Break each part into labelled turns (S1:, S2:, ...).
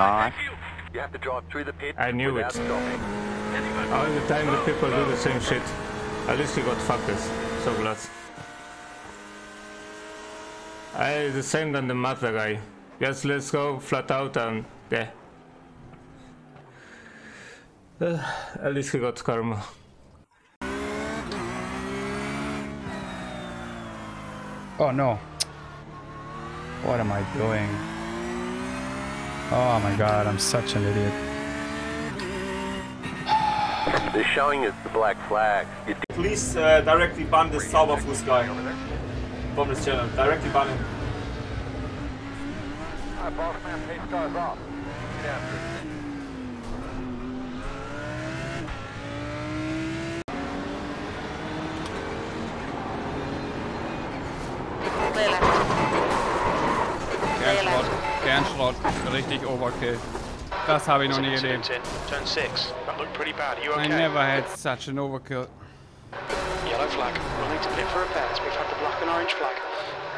S1: please.
S2: No.
S1: I beg you.
S3: You have to drive through the pit
S4: I knew it.
S3: stopping.
S4: All the time the people do the same shit. At least we got fuckers. So glad. I the same than the mother guy. Yes, let's go flat out and yeah. Uh, at least we got karma.
S5: Oh no. What am I doing? Oh my god, I'm such an idiot.
S3: They're showing us the black flag. You
S6: Please uh, directly ban this Sauberfuß guy from this channel. Directly ban him.
S3: Alright, boss man, pace cars off. Get after it.
S7: Clear left. Clear
S5: Kernschrott,
S7: left.
S5: Kernschrott, richtig Overkill. Das habe ich noch nie erlebt.
S8: Turn six. That looked pretty bad. Are you
S5: I never had such an overkill.
S8: Yellow flag. We'll need to pit for repairs. We've had the black and orange flag.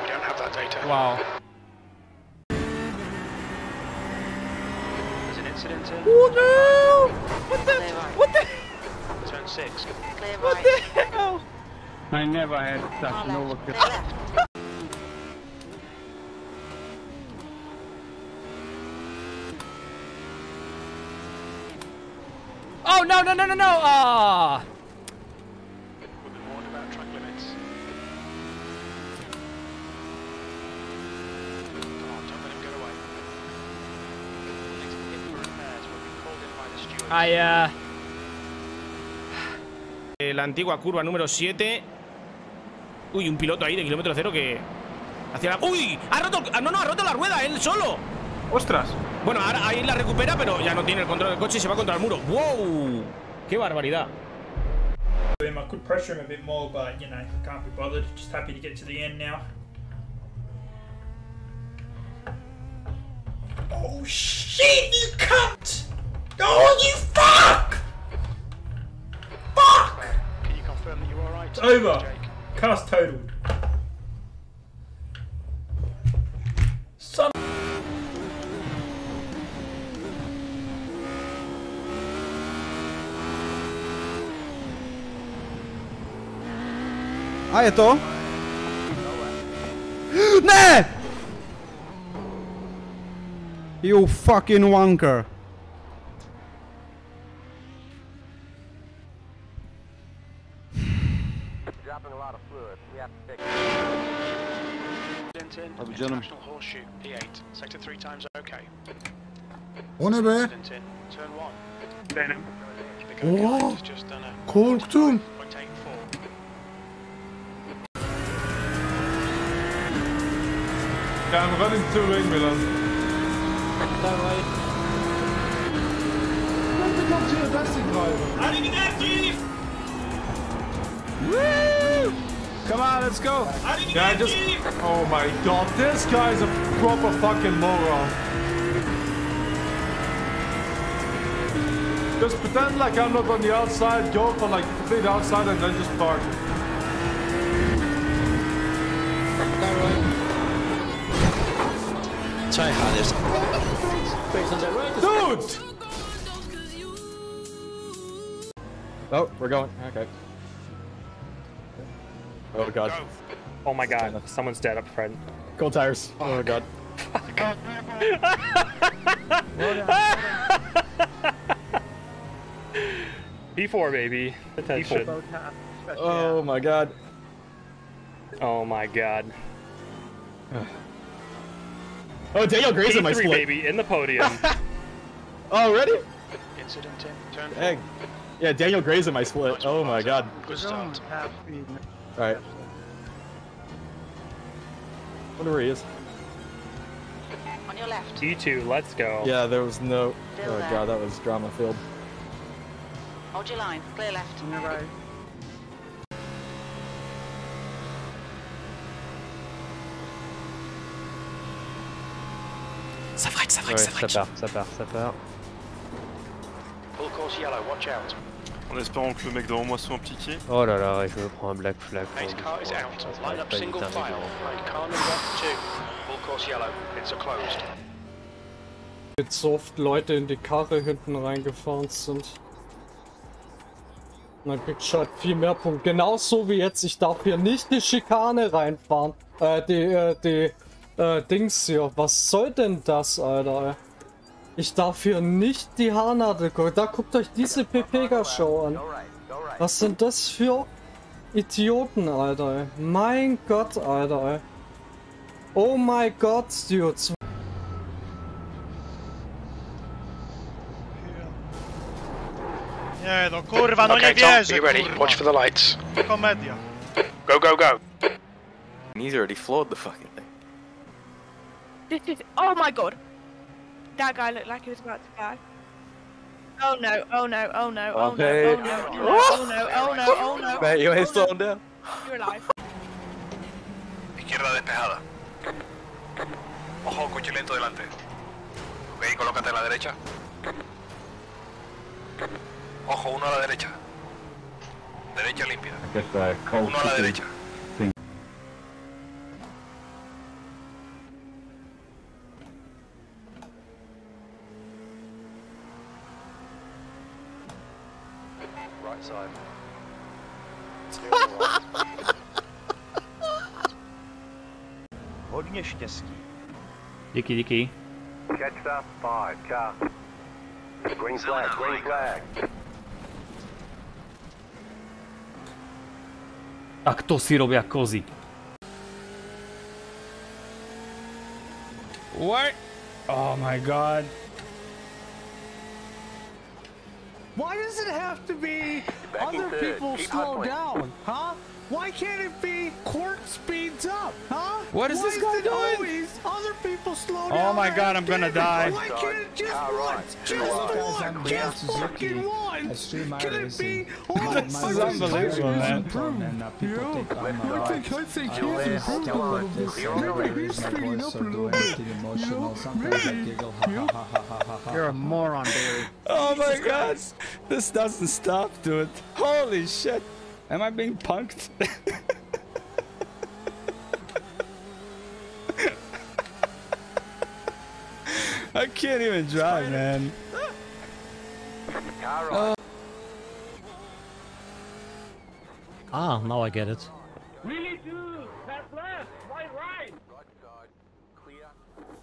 S8: We don't have that data.
S5: Wow.
S8: There's an incident in.
S7: Oh, Clear right.
S8: What the? Turn six.
S7: Clear right.
S5: I never had such an overkill.
S8: Be called in by the steward.
S5: I uh.
S9: Eh, La antigua curva número 7. Uy, un piloto ahí de kilómetro cero que. Hacia la. ¡Uy! ¡Ha roto! ah, No, no, ha roto la rueda, él solo.
S6: Ostras!
S9: Bueno, ahora ahí la recupera, pero ya no tiene el control del coche y se va contra el muro. ¡Wow! ¡Qué barbaridad!
S10: him. I could pressure him a bit more, but you know, can't be bothered. Just happy to get to the end now. Oh shit, you cunt! Oh, you fuck! Fuck!
S8: Can you confirm that you're alright?
S10: It's over.
S8: Jake?
S10: Cast totaled.
S5: A je to? Ne! You fucking wanker.
S3: dropping a lot of fluid. We have
S6: I'm running too late, Milan.
S5: Come on, let's go.
S6: Yeah, I just. Oh my god, this guy's a proper fucking moron. Just pretend like I'm not on the outside, go for like complete outside and then just park. Dude!
S5: Oh, we're going. Okay. Oh god.
S6: Oh my god, someone's dead up front.
S5: Cold tires. Oh god.
S6: P4, baby. Attention.
S5: Oh my god.
S6: Oh my god.
S5: Oh, Daniel Gray's in my
S6: P3,
S5: split.
S6: baby, in the podium.
S5: Oh, Already?
S8: Incident in. Turn
S5: Dang. Yeah, Daniel Gray's in my split. Oh my god.
S8: Good start.
S5: Alright. Wonder where he is.
S7: On your left.
S6: E2, let's go.
S5: Yeah, there was no.
S7: Still
S5: Oh
S7: there.
S5: god, that was drama filled.
S7: Hold your line. Clear left.
S5: Alright, step out, ouais, ça
S8: part, ça part, ça part.
S3: En espérant que le mec devant moi soit impliqué.
S2: Oh là là, je prends un black flag.
S8: Pour
S11: Jetzt so oft Leute in die Karre hinten reingefahren sind. Man kriegt schon viel mehr Punkte. Genauso wie jetzt, ich darf hier nicht die Schikane reinfahren. Äh, die, äh, die äh, Dings hier. Was soll denn das, Alter? ey? Ich darf hier nicht die Haarnadel gucken. Da guckt euch diese Pepega-Show an. Was sind das für Idioten, Alter? ey? Mein Gott, Alter. ey. Oh mein Gott, Dudes.
S12: Nie no kurwa, no nie
S8: okay, Tom,
S12: wierzę,
S8: be ready. Watch for the lights.
S12: Komedia.
S8: Go, go, go.
S2: He's already floored the fucking thing.
S13: This is. Oh my god! That guy looked like he was about to die. Oh, oh no, oh no, oh no, oh no,
S2: Okay.
S13: oh no, oh no, oh no, oh no, oh no.
S2: Mate, you ain't
S13: oh,
S2: slowing down.
S13: You're alive.
S1: Izquierda despejada. Ojo, coche lento delante. Ok, colócate a la derecha. Ojo, uno a la derecha. Derecha limpia. Uno a la derecha.
S3: Right side.
S12: Hodně štěstí.
S5: Díky, díky.
S3: Catch stop five. Car. Green flag. Green flag.
S5: Tak to si robia kozy.
S9: What? Oh my god.
S14: Why does it have to be
S3: Backing
S14: other people slow down, huh? Why can't it be court speeds up, huh?
S9: What is
S14: Why
S9: this guy
S14: it
S9: doing?
S14: Always other people slow
S9: oh
S14: down.
S9: Oh my God, I'm gonna die.
S14: Why can't it just once? Just one. Just fucking once. Can it be? Oh,
S9: This is unbelievable, man.
S14: I think I think he's improved a little bit. Maybe he's speeding up a little bit. You know, maybe.
S5: You're a moron, Barry.
S9: Oh my god! This doesn't stop, dude. Holy shit! Am I being punked? I can't even drive, man.
S3: Car.
S5: Ah, now I get it.
S1: Really, need to pass left, right, right.
S3: Right side. Clear.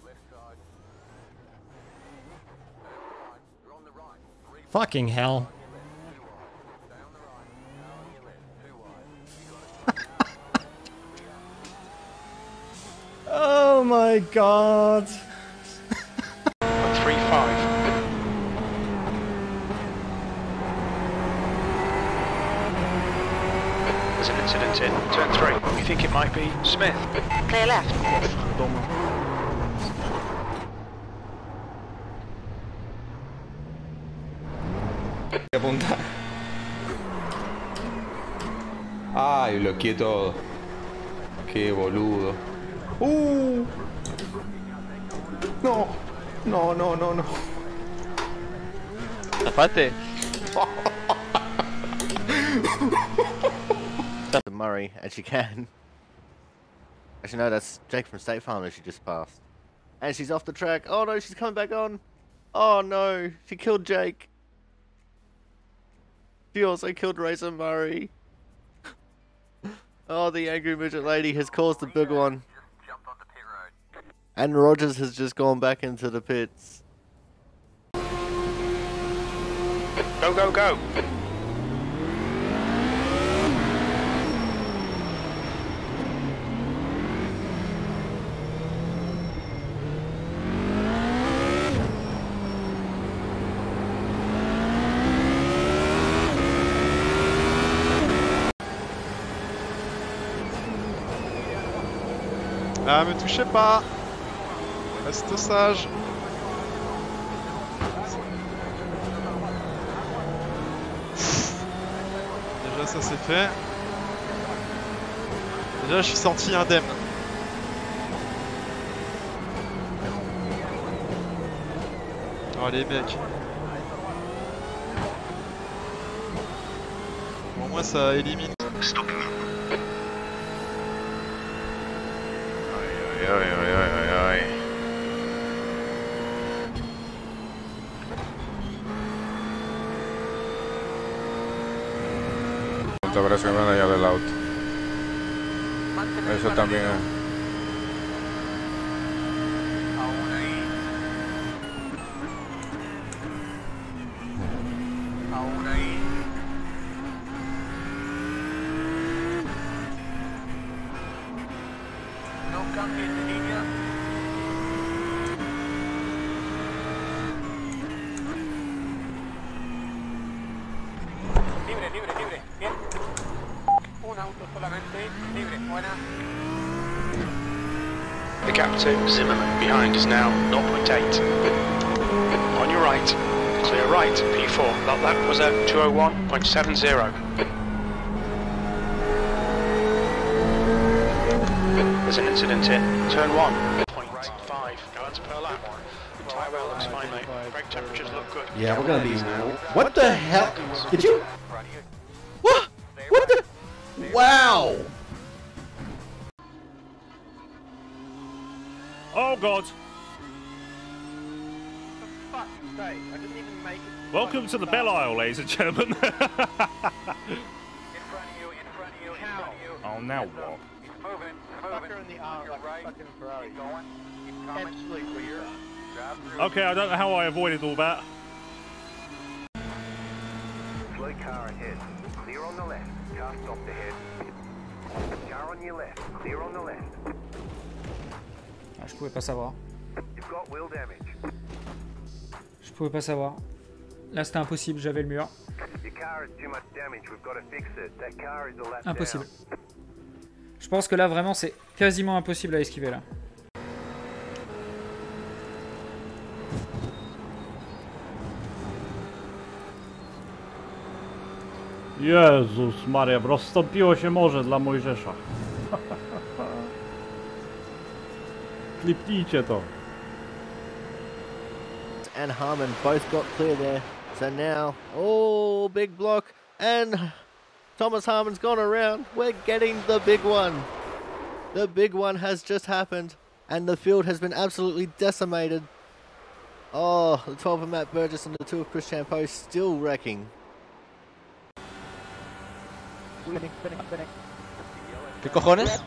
S3: Left side. Right. You're on the right.
S5: Fucking hell.
S3: Stay on the right. Now on your left. Two wide.
S9: Oh my god!
S8: Three five. There's an incident in turn three. We think it might be Smith.
S7: Clear left.
S9: Apunta.
S15: Ay, bloqueé todo. Qué boludo. Uh. No. No, no, no, no.
S2: Aparte. That's Murray, and she can. Actually, no, that's Jake from State Farm that she just passed. And she's off the track. Oh no, she's coming back on. Oh no, she killed Jake. She also killed Razor Murray. oh, the angry midget lady has caused the big one. And Rogers has just gone back into the pits.
S8: Go, go, go.
S12: Ah, me touchez pas. Reste. Déjà ça c'est fait. Déjà je suis sorti indemne. Oh les mecs. Au ça élimine.
S15: Aïe, aïe, aïe, aïe. abrazaron allá del auto. Eso también es.
S3: No cambien de solamente. Libre. Buena.
S8: The gap to Zimmerman behind is now 0.8. On your right, clear right, P4. That lap was at 201.70. There's an incident here. Turn 1. 0.5. Go as per lap. Tyre well looks fine, mate. Brake temperatures look good.
S2: Yeah, we're gonna be. What the hell? Did you? What? What the? Wow!
S1: Oh god.
S3: Fuck's sake, I didn't even make it.
S1: Welcome to the Belle Isle, ladies and gentlemen.
S3: In front of you, in front of you, in front of you.
S1: oh, now what?
S3: Moving, moving. in the arm, like right. fucking Ferrari. Keep going. Keep coming. Absolutely clear.
S1: Okay, I don't know how I avoided all that.
S3: Slow car ahead. Clear on the left. Car stopped ahead. Car on your left. Clear on the left.
S5: Ah, je pouvais pas savoir.
S3: You've got wheel damage.
S5: Je pouvais pas savoir. Là, c'était impossible, j'avais le mur. Impossible. Je pense que là, vraiment, c'est quasiment impossible à esquiver là.
S16: Jezus Maria, rozstąpiło się morze dla Mojżesza. Klipnijcie to.
S2: and Harmon both got clear there. So now, oh, big block, and Thomas Harmon's gone around. We're getting the big one. The big one has just happened, and the field has been absolutely decimated. Oh, the 12 of Matt Burgess and the 2 of Chris Champeau still wrecking.
S17: ¿Qué cojones?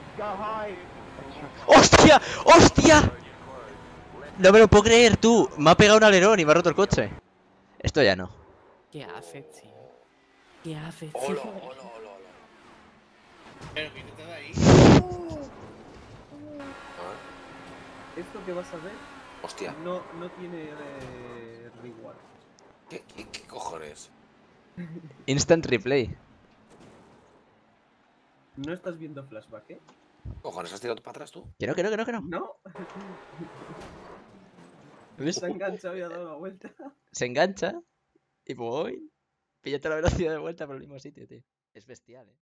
S17: ¡Hostia! ¡Hostia! No me lo puedo creer, tú. Me ha pegado un alerón y me ha roto el coche. Esto ya no.
S18: ¿Qué haces, tío? ¿Qué haces, tío?
S19: Esto que vas a ver
S15: Hostia.
S19: no, no tiene eh, reward.
S15: ¿Qué, qué, qué cojones?
S17: Instant replay.
S19: No estás viendo flashback, ¿eh?
S15: ¿Cojones has tirado para atrás tú?
S17: Que no, que no, que no, que no.
S19: No. Se ha enganchado y ha dado la vuelta.
S17: Se engancha y voy. Píllate la velocidad de vuelta por el mismo sitio, tío. Es bestial, eh.